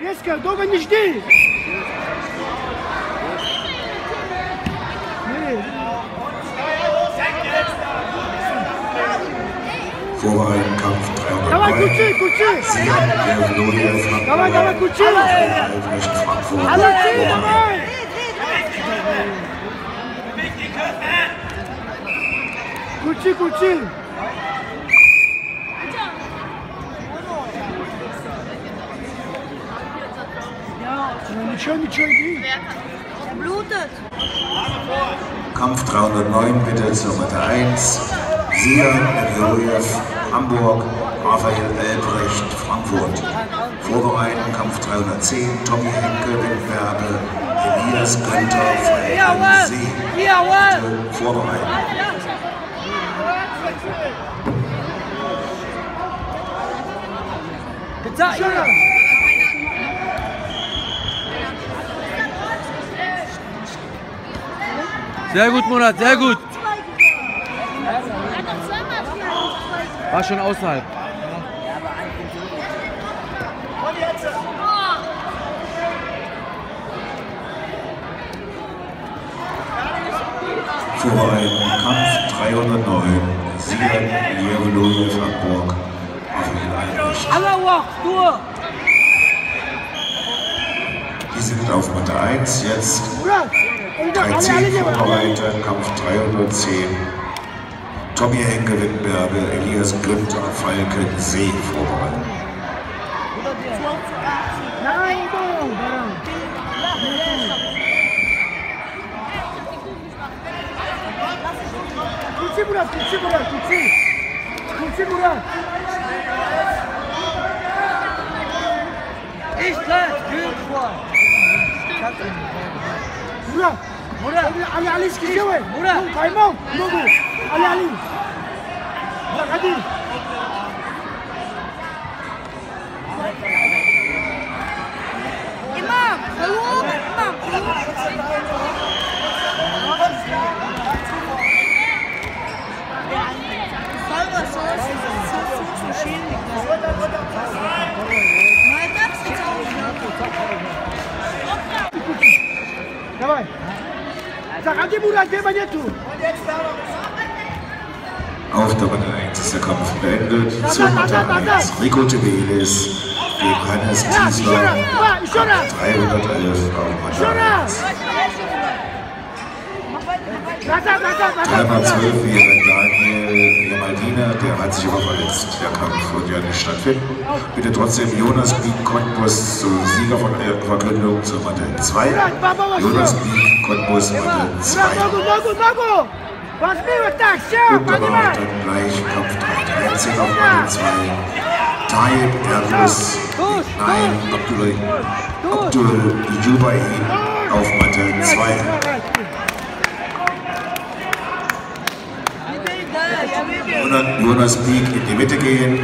Резко, долго не жди! Давай, кучи, кучи! Давай, давай, кучи! А кучи, давай! Кучи, кучи! Nitschö, Nitschö, Blutet. Kampf 309 bitte zur Matte 1. Sieger Neriojew, Hamburg, Raphael Elbrecht, Frankfurt. Vorbereiten Kampf 310, Tommy Henke, Windwerbe, Elias Günther, Freien See. Vorbereiten. Bitte! Sehr gut, Monat, sehr gut. War schon außerhalb. Vorbereiten Kampf 309, Sieger Jurjew, Hamburg, Raphael Albrecht. Allah Wach, Dur. Die sind auf Mitte 1, jetzt 13 vorbereitet, Kampf 310. Tommy Henke Wittenberge, Elias Günther, Falkensee vorbereitet. Tutsi Murat, Tutsi Murat, Tutsi! Tutsi Murat! Ich bleib, Ich Murat! علي علي شكيشوي قايمون نوبو علي علي لا غادي Zakandimura Jebanyetu. Auf der Runde 1 ist der Kampf beendet. Zur Runde 1 Rico Tebelis gegen Hannes Tiesler. 311 auf Runde 1. Nummer 12, Erik Daniel Jemaldiner, der hat sich aber verletzt. Der Kampf wird ja nicht stattfinden. Bitte trotzdem Jonas Bieg Cottbus zum Sieger von der Verkündung zur Matte 2. Jonas Bieg Cottbus Matte 2. Und aber dann gleich Kampf 3. 13 auf Matte 2. Taib Erlus, nein, Abdul, Jubai auf Matte 2. Und dann Jonas Peak in die Mitte gehen.